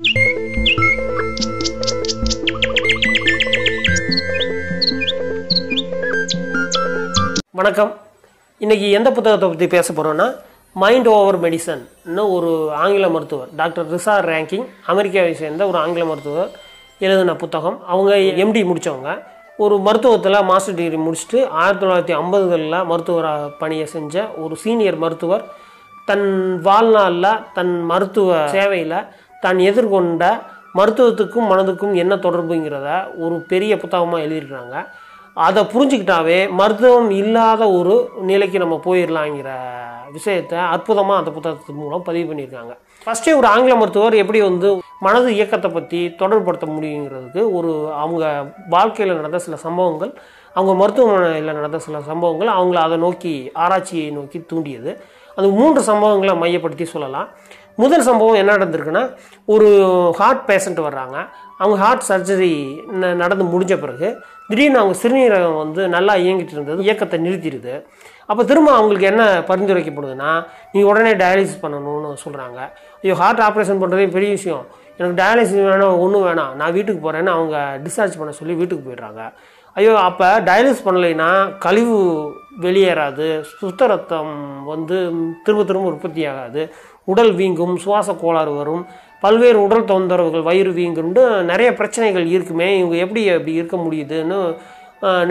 வணக்கம். இன்னைக்கு எந்த புத்தகத்தை பற்றி பேச போகிறோன்னா மைண்ட் ஓவர் மெடிசன் ஒரு ஆங்கில மருத்துவர் டாக்டர் ரிசா ரேங்கிங் அமெரிக்காவை சேர்ந்த ஒரு ஆங்கில மருத்துவர் எழுதின புத்தகம். அவங்க எம்டி முடித்தவங்க ஒரு மருத்துவத்தில் மாஸ்டர் டிகிரி முடிச்சுட்டு ஆயிரத்தி தொள்ளாயிரத்தி ஐம்பதுகளில் மருத்துவராக பணியை செஞ்ச ஒரு சீனியர் மருத்துவர் தன் வாழ்நாளில் தன் மருத்துவ சேவையில் தான் எதிர்கொண்ட மருத்துவத்துக்கும் மனதுக்கும் என்ன தொடர்புங்கிறத ஒரு பெரிய புத்தகமாக எழுதியிருக்கிறாங்க. அதை புரிஞ்சுக்கிட்டாவே மருத்துவம் இல்லாத ஒரு நிலைக்கு நம்ம போயிடலாங்கிற விஷயத்தை அற்புதமாக அந்த புத்தகத்தின் மூலம் பதிவு பண்ணியிருக்காங்க. ஃபஸ்ட்டே ஒரு ஆங்கில மருத்துவர் எப்படி வந்து மனது இயக்கத்தை பற்றி தொடர்புபடுத்த முடியுங்கிறதுக்கு ஒரு அவங்க வாழ்க்கையில் நடந்த சில சம்பவங்கள் அவங்க மருத்துவமனையில் நடந்த சில சம்பவங்கள் அவங்கள அதை நோக்கி ஆராய்ச்சியை நோக்கி தூண்டியது. அது மூன்று சம்பவங்களை மையப்படுத்தி சொல்லலாம். முதல் சம்பவம் என்ன நடந்திருக்குன்னா ஒரு ஹார்ட் பேஷண்ட் வர்றாங்க. அவங்க ஹார்ட் சர்ஜரி நடந்து முடிஞ்ச பிறகு திடீர்னு அவங்க சிறுநீரகம் வந்து நல்லா இயங்கிட்டு இருந்தது இயக்கத்தை நிறுத்திடுது. அப்போ திரும்ப அவங்களுக்கு என்ன பரிந்துரைக்கப்படுதுன்னா நீங்கள் உடனே டயாலிசிஸ் பண்ணணும்னு சொல்கிறாங்க ஐயோ ஹார்ட் ஆப்ரேஷன் பண்ணுறதே பெரிய விஷயம். எனக்கு டயாலிசிஸ் வேணாம் ஒன்றும் வேணாம் நான் வீட்டுக்கு போகிறேன்னு அவங்க டிஸ்சார்ஜ் பண்ண சொல்லி வீட்டுக்கு போயிடுறாங்க. ஐயோ அப்போ டயாலிசிஸ் பண்ணலைன்னா கழிவு வெளியேறாது சுத்த ரத்தம் வந்து திரும்ப திரும்ப உற்பத்தி ஆகாது. உடல் வீங்கும் சுவாச கோளாறு வரும். பல்வேறு உடல் தொந்தரவுகள் வயிறு வீங்கும்னு நிறைய பிரச்சனைகள் இருக்குமே. இவங்க எப்படி அப்படி இருக்க முடியுதுன்னு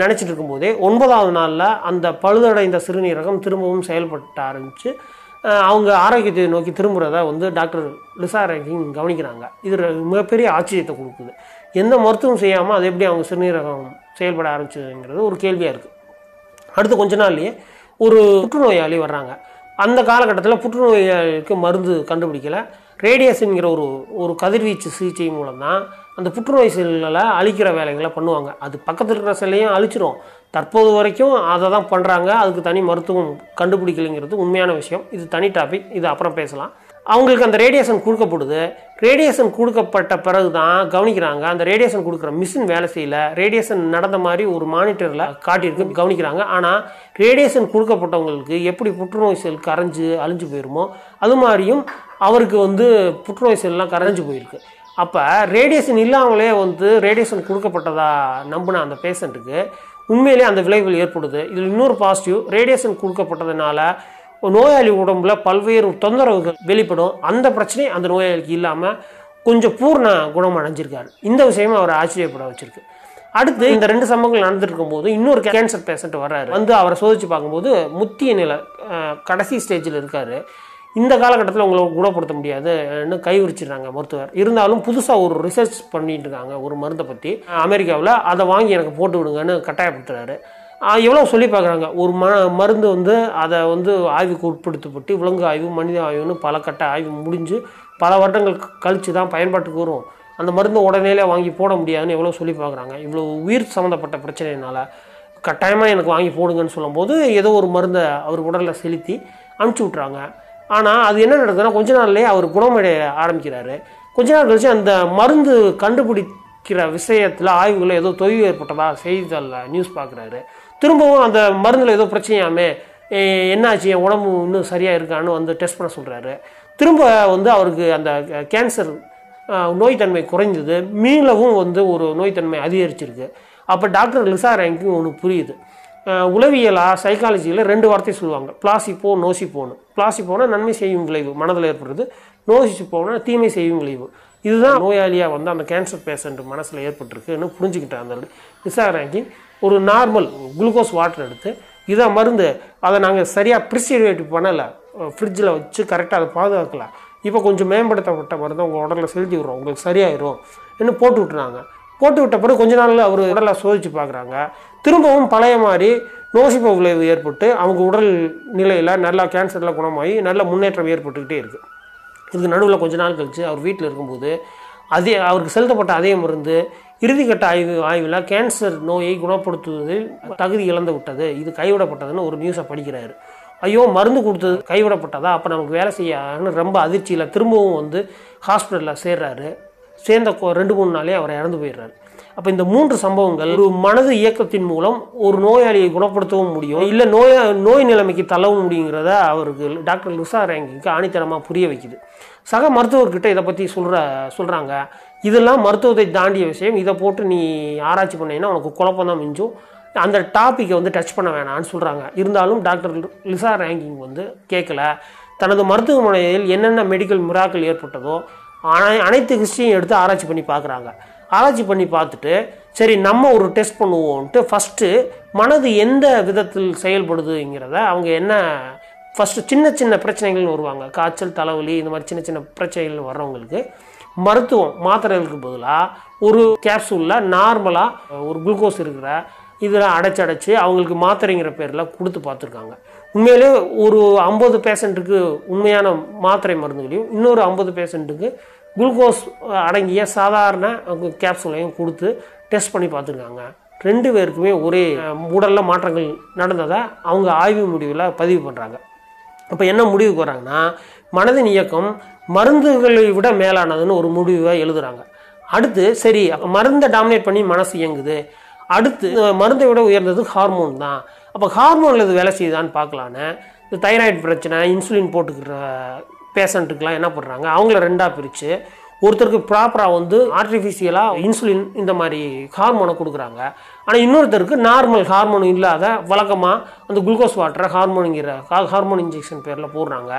நினச்சிட்டு இருக்கும்போதே ஒன்பதாவது நாளில் அந்த பழுதடைந்த சிறுநீரகம் திரும்பவும் செயல்பட்ட ஆரம்பித்து அவங்க ஆரோக்கியத்தை நோக்கி திரும்புகிறத வந்து டாக்டர் லிசாரகிங் கவனிக்கிறாங்க. இது மிகப்பெரிய ஆச்சரியத்தை கொடுக்குது. எந்த மருத்துவம் செய்யாமல் அது எப்படி அவங்க சிறுநீரகம் செயல்பட ஆரம்பிச்சதுங்கிறது ஒரு கேள்வியாக இருக்குது அடுத்து கொஞ்ச நாள்லேயே ஒரு புற்றுநோயாளி வர்றாங்க. அந்த காலகட்டத்தில் புற்றுநோய்க்கு மருந்து கண்டுபிடிக்கலை. ரேடியேஷன்கிற ஒரு ஒரு கதிர்வீச்சு சிகிச்சை மூலம் தான் அந்த புற்றுநோய் செல்களை அழிக்கிற வேலைகளை பண்ணுவாங்க. அது பக்கத்தில் இருக்கிற செல்லையும் அழிச்சிரும். தற்போது வரைக்கும் அதை தான் பண்ணுறாங்க அதுக்கு தனி மருத்துவம் கண்டுபிடிக்கலைங்கிறது உண்மையான விஷயம். இது தனி டாபிக் இது அப்புறம் பேசலாம். அவங்களுக்கு அந்த ரேடியேஷன் கொடுக்கப்படுது. ரேடியேஷன் கொடுக்கப்பட்ட பிறகு தான் கவனிக்கிறாங்க. அந்த ரேடியேஷன் கொடுக்குற மிஷின் வேலை செய்யல. ரேடியேஷன் நடந்த மாதிரி ஒரு மானிட்டரில் காட்டியிருக்கு. கவனிக்கிறாங்க. ஆனால் ரேடியேஷன் கொடுக்கப்பட்டவங்களுக்கு எப்படி புற்றுநோய் செல் கரைஞ்சு அழிஞ்சு போயிருமோ அது மாதிரியும் அவருக்கு வந்து புற்றுநோய் செல்லாம் கரைஞ்சு போயிருக்கு. அப்போ ரேடியேஷன் இல்லாமலே வந்து ரேடியேஷன் கொடுக்கப்பட்டதா நம்பின அந்த பேஷண்ட்டுக்கு உண்மையிலே அந்த விளைவுகள் ஏற்படுது. இதில் இன்னொரு பாசிட்டிவ் ரேடியேஷன் கொடுக்கப்பட்டதுனால நோயாளி உடம்புல பல்வேறு தொந்தரவுகள் வெளிப்படும். அந்த பிரச்சனை அந்த நோயாளிக்கு இல்லாமல் கொஞ்சம் பூர்ண குணம் அடைஞ்சிருக்காரு இந்த விஷயமும் அவரை ஆச்சரியப்பட வச்சிருக்கு. அடுத்து இந்த ரெண்டு சம்பவங்கள் நடந்துருக்கும் போது இன்னொரு கேன்சர் பேஷண்ட் வர்றாரு. வந்து அவரை சோதிச்சு பார்க்கும்போது முத்திய நிலை கடைசி ஸ்டேஜில் இருக்காரு. இந்த காலகட்டத்தில் உங்களை குணப்படுத்த முடியாதுன்னு கைவிரிச்சிடுறாங்க மருத்துவர். இருந்தாலும் புதுசாக ஒரு ரிசர்ச் பண்ணிட்டு இருக்காங்க ஒரு மருந்தை பற்றி அமெரிக்காவில் அதை வாங்கி எனக்கு போட்டு விடுங்கன்னு கட்டாயப்படுத்துறாரு. எவ்வளோ சொல்லி பார்க்குறாங்க? ஒரு ம மருந்து வந்து அதை வந்து ஆய்வுக்கு உட்படுத்தப்பட்டு விலங்கு ஆய்வு மனித ஆய்வுன்னு பல கட்ட ஆய்வு முடிஞ்சு பல வருடங்கள் கழித்து தான் பயன்பாட்டுக்கு வரும். அந்த மருந்து உடனேலே வாங்கி போட முடியாதுன்னு எவ்வளோ சொல்லி பார்க்குறாங்க? இவ்வளோ உயிர் சம்மந்தப்பட்ட பிரச்சனையினால் கட்டாயமாக எனக்கு வாங்கி போடுங்கன்னு சொல்லும்போது ஏதோ ஒரு மருந்தை அவர் உடலில் செலுத்தி அனுப்பிச்சி விட்றாங்க ஆனால் அது என்ன நடக்குதுன்னா கொஞ்ச நாள்லேயே அவர் குணமடைய ஆரம்பிக்கிறாரு. கொஞ்ச நாள் கழிச்சு அந்த மருந்து கண்டுபிடி கண்டுபிடிக்கிற விஷயத்தில் ஆய்வுகளில் ஏதோ தொய்வு ஏற்பட்டதா செய்தித்தாளில் நியூஸ் பார்க்குறாரு. திரும்பவும் அந்த மருந்தில் ஏதோ பிரச்சனையாமே என்னாச்சு என் உடம்பு இன்னும் சரியாக இருக்கான்னு வந்து டெஸ்ட் பண்ண சொல்கிறாரு திரும்ப வந்து அவருக்கு அந்த கேன்சர் நோய்த்தன்மை குறைஞ்சது. மீளவும் வந்து ஒரு நோய்த்தன்மை அதிகரிச்சிருக்கு. அப்போ டாக்டர் லிசா ரேங்க்கும் ஒன்று புரியுது. உளவியலாக சைக்காலஜியில் ரெண்டு வார்த்தை சொல்லுவாங்க. பிளாசிப்போ நோசிப்போன்னு பிளாசிப்போனால் நன்மை செய்யும் விளைவு மனதில் ஏற்படுறது. போனால் தீமை செய்யும் விளைவு. இதுதான் நோயாளியாக வந்து அந்த கேன்சர் பேஷண்ட் மனசில் ஏற்பட்டிருக்குன்னு புரிஞ்சுக்கிட்டேன் அந்த லிசா ஒரு நார்மல் குளுக்கோஸ் வாட்டர் எடுத்து இதான் மருந்து அதை நாங்கள் சரியாக ப்ரிசர்வேட் பண்ணலை. ஃப்ரிட்ஜில் வச்சு கரெக்டாக அதை பாதுகாக்கல இப்போ கொஞ்சம் மேம்படுத்தப்பட்ட மருந்து உங்கள் உடலில் செலுத்தி விட்றோம். உங்களுக்கு சரியாயிரும் இன்னும் போட்டு விட்டுறாங்க. போட்டு விட்ட பிறகு கொஞ்ச நாளில் அவர் உடலை சோதிச்சு பார்க்குறாங்க. திரும்பவும் பழைய மாதிரி நோசிப்ப விளைவு ஏற்பட்டு அவங்க உடல் நிலையில் நல்லா கேன்சரில் குணமாகி நல்ல முன்னேற்றம் ஏற்பட்டுக்கிட்டே இருக்குது இதுக்கு நடுவில் கொஞ்ச நாள் கழிச்சு அவர் வீட்டில் இருக்கும்போது அதே அவருக்கு செலுத்தப்பட்ட அதே மருந்து இறுதிக்கட்ட ஆய்வு ஆய்வில் கேன்சர் நோயை குணப்படுத்துவதில் தகுதி இழந்து விட்டது. இது கைவிடப்பட்டதுன்னு ஒரு நியூஸை படிக்கிறாரு. ஐயோ மருந்து கொடுத்தது கைவிடப்பட்டதா? அப்போ நமக்கு வேலை செய்யான்னு ரொம்ப அதிர்ச்சியில் திரும்பவும் வந்து ஹாஸ்பிட்டலில் சேர்றாரு. சேர்ந்த ரெண்டு மூணு நாளே அவர் இறந்து போயிடுறாரு. அப்போ இந்த மூன்று சம்பவங்கள் ஒரு மனது இயக்கத்தின் மூலம் ஒரு நோயாளியை குணப்படுத்தவும் முடியும். இல்லை நோய நோய் நிலைமைக்கு தள்ளவும் முடியுங்கிறத அவருக்கு டாக்டர் லுசா ரேங்கிங்க்கு ஆணித்தரமாக புரிய வைக்குது. சக மருத்துவர்கிட்ட இதை பற்றி சொல்கிற சொல்கிறாங்க இதெல்லாம் மருத்துவத்தை தாண்டிய விஷயம். இதை போட்டு நீ ஆராய்ச்சி பண்ணீங்கன்னா உனக்கு குழப்பம் தான் மிஞ்சும். அந்த டாப்பிக்கை வந்து டச் பண்ண வேணாம்னு சொல்கிறாங்க இருந்தாலும் டாக்டர் லிசா ரேங்கிங் வந்து கேட்கல தனது மருத்துவமனையில் என்னென்ன மெடிக்கல் மிராக்கள் ஏற்பட்டதோ அனை அனைத்து ஹிஸ்ட்ரியும் எடுத்து ஆராய்ச்சி பண்ணி பார்க்குறாங்க. ஆராய்ச்சி பண்ணி பார்த்துட்டு சரி நம்ம ஒரு டெஸ்ட் பண்ணுவோம்ன்ட்டு ஃபஸ்ட்டு மனது எந்த விதத்தில் செயல்படுதுங்கிறத அவங்க என்ன ஃபஸ்ட்டு சின்ன சின்ன பிரச்சனைகள்னு வருவாங்க. காய்ச்சல் தலைவலி இந்த மாதிரி சின்ன சின்ன பிரச்சனைகள் வர்றவங்களுக்கு மருத்துவம் மாத்திரைகளுக்கு பதிலாக ஒரு கேப்சூலில் நார்மலாக ஒரு குளுக்கோஸ் இருக்கிற இதெல்லாம் அடைச்சி அடைச்சி அவங்களுக்கு மாத்திரைங்கிற பேரில் கொடுத்து பார்த்துருக்காங்க. உண்மையிலே ஒரு ஐம்பது பேஷண்ட்டுக்கு உண்மையான மாத்திரை மருந்துகளையும் இன்னொரு ஐம்பது பேஷண்ட்டுக்கு குளுக்கோஸ் அடங்கிய சாதாரண கேப்சூலையும் கொடுத்து டெஸ்ட் பண்ணி பார்த்துருக்காங்க. ரெண்டு பேருக்குமே ஒரே உடலில் மாற்றங்கள் நடந்ததை அவங்க ஆய்வு முடிவில் பதிவு பண்ணுறாங்க அப்போ என்ன முடிவுக்கு வராங்கன்னா மனதின் இயக்கம் மருந்துகளை விட மேலானதுன்னு ஒரு முடிவை எழுதுறாங்க. அடுத்து சரி அப்போ மருந்தை டாமினேட் பண்ணி மனசு இயங்குது. அடுத்து மருந்தை விட உயர்ந்தது ஹார்மோன் தான். அப்போ ஹார்மோனில் இது வேலை செய்யுதான்னு பார்க்கலான்னு இந்த தைராய்டு பிரச்சனை இன்சுலின் போட்டுக்கிற பேஷண்ட்டுக்கெலாம் என்ன பண்ணுறாங்க அவங்கள ரெண்டாக பிரித்து ஒருத்தருக்கு ப்ராப்பராக வந்து ஆர்டிஃபிஷியலாக இன்சுலின் இந்த மாதிரி ஹார்மோனை கொடுக்குறாங்க. ஆனால் இன்னொருத்தருக்கு நார்மல் ஹார்மோன் இல்லாத வழக்கமாக அந்த குளுக்கோஸ் வாட்டரை ஹார்மோனுங்கிற ஹார்மோன் இன்ஜெக்ஷன் பேரில் போடுறாங்க.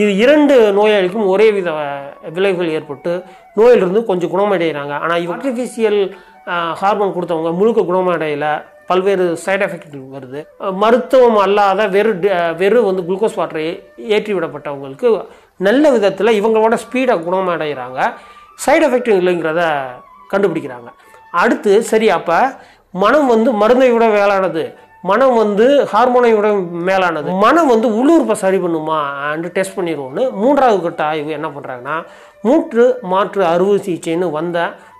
இது இரண்டு நோயாளிக்கும் ஒரே வித விளைவுகள் ஏற்பட்டு நோயிலிருந்து கொஞ்சம் குணமடைகிறாங்க. ஆனால் ஆர்டிஃபிஷியல் ஹார்மோன் கொடுத்தவங்க முழுக்க குணமடையல. பல்வேறு சைட் எஃபெக்ட் வருது. மருத்துவம் அல்லாத வெறு வெறு வந்து குளுக்கோஸ் வாட்டரை ஏற்றி விடப்பட்டவங்களுக்கு நல்ல விதத்தில் இவங்களோட ஸ்பீடாக குணமடைகிறாங்க சைடு எஃபெக்ட் இல்லைங்கிறத கண்டுபிடிக்கிறாங்க. அடுத்து சரி அப்போ மனம் வந்து மருந்தை விட வேளானது. மனம் வந்து ஹார்மோனை விட மேலானது. மனம் வந்து உள்ளுறுப்பை சரி பண்ணுமா டெஸ்ட் பண்ணிடுவோன்னு மூன்றாவது கட்ட ஆய்வு என்ன பண்ணுறாங்கன்னா மூன்று மாற்று அறுவை சிகிச்சைன்னு வந்த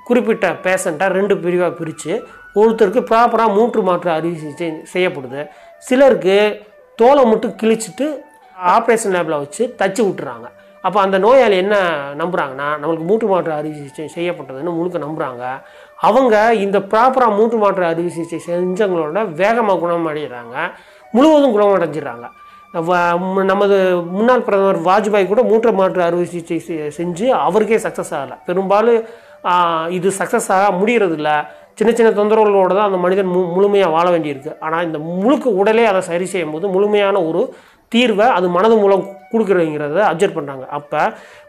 குறிப்பிட்ட பேஷண்ட்டை ரெண்டு பிரிவாக பிரித்து ஒருத்தருக்கு ப்ராப்பராக மூன்று மாற்று அறுவை சிகிச்சை செய்யப்படுது. சிலருக்கு தோலை மட்டும் கிழிச்சிட்டு ஆப்ரேஷன் லேபில் வச்சு தச்சு விட்டுறாங்க. அப்போ அந்த நோயாளி என்ன நம்புகிறாங்கன்னா நம்மளுக்கு மூன்று மாற்று அறுவை சிகிச்சை செய்யப்பட்டதுன்னு முழுக்க நம்புகிறாங்க அவங்க இந்த ப்ராப்பராக மூன்று மாற்று அறுவை சிகிச்சை செஞ்சவங்களோட வேகமாக குணமடைகிறாங்க முழுவதும் குணமடைஞ்சிடறாங்க. வ- நமது முன்னாள் பிரதமர் வாஜ்பாய் கூட மூன்று மாற்று அறுவை சிகிச்சை செஞ்சு அவருக்கே சக்ஸஸ் ஆகலை. பெரும்பாலும் இது சக்ஸஸ் ஆக முடியறது சின்ன சின்ன தொந்தரவுகளோட தான் அந்த மனிதன் மு முழுமையாக வாழ வேண்டியிருக்கு. ஆனால் இந்த முழுக்க உடலே அதை சரி செய்யும் போது முழுமையான ஒரு தீர்வை அது மனது மூலம் கொடுக்குறதுங்கிறத அப்சர்வ் பண்ணுறாங்க அப்போ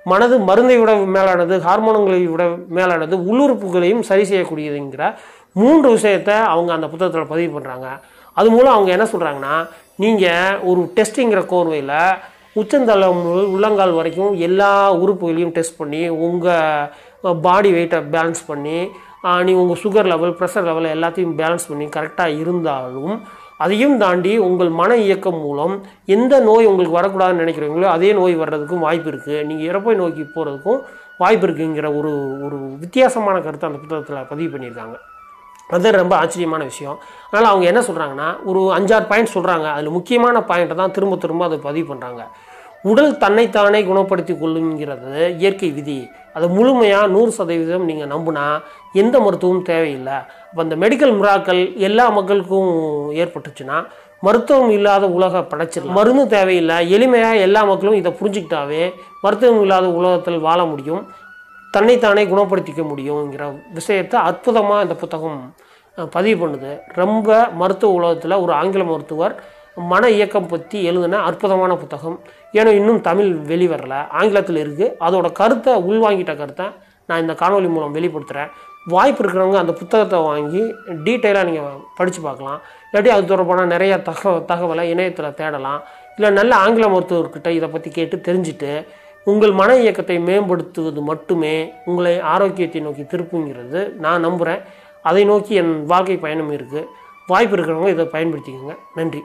மனது மருந்தை விட மேலானது ஹார்மோன்களை விட மேலானது உள்ளுறுப்புகளையும் சரி செய்யக்கூடியதுங்கிற மூன்று விஷயத்தை அவங்க அந்த புத்தகத்தில் பதிவு பண்ணுறாங்க அது மூலம் அவங்க என்ன சொல்கிறாங்கன்னா நீங்கள் ஒரு டெஸ்ட்டுங்கிற கோர்வையில் உச்சந்தளம் உள்ளங்கால் வரைக்கும் எல்லா உறுப்புகளையும் டெஸ்ட் பண்ணி உங்கள் பாடி வெயிட்டை பேலன்ஸ் பண்ணி நீங்கள் நீ உங்கள் சுகர் லெவல் ப்ரெஷர் லெவல் எல்லாத்தையும் பேலன்ஸ் பண்ணி கரெக்டாக இருந்தாலும் அதையும் தாண்டி உங்கள் மன இயக்கம் மூலம் எந்த நோய் உங்களுக்கு வரக்கூடாதுன்னு நினைக்கிறீங்களோ அதே நோய் வர்றதுக்கும் வாய்ப்பு இருக்குது நீங்கள் இறப்பை நோக்கி போகிறதுக்கும் வாய்ப்பு இருக்குங்கிற ஒரு ஒரு வித்தியாசமான கருத்தை அந்த புத்தகத்தில் பதிவு பண்ணியிருக்காங்க. அது ரொம்ப ஆச்சரியமான விஷயம். அதனால் அவங்க என்ன சொல்கிறாங்கன்னா ஒரு அஞ்சாறு பாயிண்ட் சொல்கிறாங்க அதில் முக்கியமான பாயிண்ட்டை தான் திரும்ப திரும்ப அதை பதிவு பண்ணுறாங்க உடல் தன்னைத்தானே குணப்படுத்தி கொள்ளுங்கிறது இயற்கை விதி. அதை முழுமையாக நூறு சதவீதம் நீங்கள் நம்புனா எந்த மருத்துவமும் தேவையில்லை. அப்போ அந்த மெடிக்கல் முறாக்கள் எல்லா மக்களுக்கும் ஏற்பட்டுச்சுன்னா மருத்துவம் இல்லாத உலக படைச்சிடலாம். மருந்து தேவையில்லை. எளிமையாக எல்லா மக்களும் இதை புரிஞ்சுக்கிட்டாவே மருத்துவம் இல்லாத உலகத்தில் வாழ முடியும். தன்னைத்தானே குணப்படுத்திக்க முடியுங்கிற விஷயத்தை அற்புதமாக இந்த புத்தகம் பதிவு பண்ணுது. ரொம்ப மருத்துவ உலகத்தில் ஒரு ஆங்கில மருத்துவர் மன இயக்கம் பற்றி எழுதின அற்புதமான புத்தகம். ஏன்னா இன்னும் தமிழ் வெளிவரல. ஆங்கிலத்தில் இருக்குது அதோட கருத்தை உள்வாங்கிட்ட கருத்தை நான் இந்த காணொளி மூலம் வெளிப்படுத்துகிறேன் வாய்ப்பு இருக்கிறவங்க அந்த புத்தகத்தை வாங்கி டீட்டெயிலாக நீங்கள் படித்து பார்க்கலாம். இல்லாட்டி அது தொடர்பான நிறைய தகவ தகவலை இணையத்தில் தேடலாம். இல்லை நல்ல ஆங்கில மருத்துவர்கிட்ட இதை பற்றி கேட்டு தெரிஞ்சுட்டு உங்கள் மன இயக்கத்தை மேம்படுத்துவது மட்டுமே உங்களை ஆரோக்கியத்தை நோக்கி திருப்புங்கிறது நான் நம்புகிறேன் அதை நோக்கி என் வாழ்க்கை பயணம் இருக்குது வாய்ப்பு இருக்கிறவங்க இதை பயன்படுத்திக்கோங்க. நன்றி.